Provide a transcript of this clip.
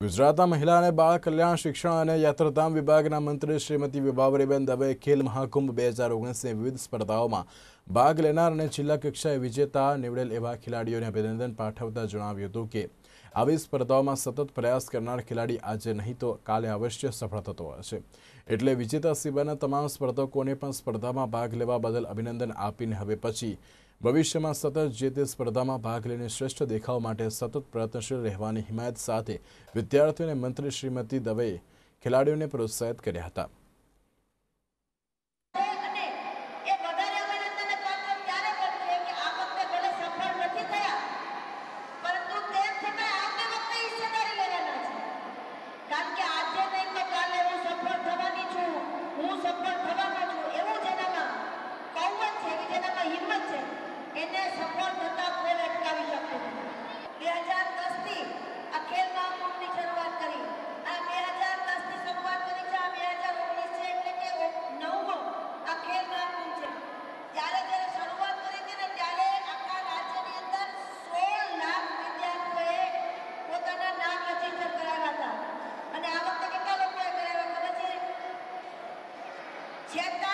ગુજરાતના મહિલા અને બાળ કલ્યાણ શિક્ષણ અને યાત્રાધામ વિભાગના મંત્રી શ્રીમતી વિભાવરીબેન દવેએ ખેલ મહાકુંભ બે હજાર ઓગણીસની વિવિધ સ્પર્ધાઓમાં ભાગ લેનાર અને જિલ્લા કક્ષાએ વિજેતા નીવડેલ એવા ખેલાડીઓને અભિનંદન પાઠવતા જણાવ્યું હતું કે, આવી સ્પર્ધાઓમાં સતત પ્રયાસ કરનાર ખેલાડી આજે નહીં તો કાલે અવશ્ય સફળ થતો છે. એટલે વિજેતા સિવાયના તમામ સ્પર્ધકોને પણ સ્પર્ધામાં ભાગ લેવા બદલ અભિનંદન આપીને હવે પછી ભવિષ્યમાં સતત જે તે સ્પર્ધામાં ભાગ લઈને શ્રેષ્ઠ દેખાવ માટે સતત પ્રયત્નશીલ રહેવાની હિમાયત સાથે વિદ્યાર્થીઓને મંત્રી શ્રીમતી દવેએ ખેલાડીઓને પ્રોત્સાહિત કર્યા હતા. ¿Qué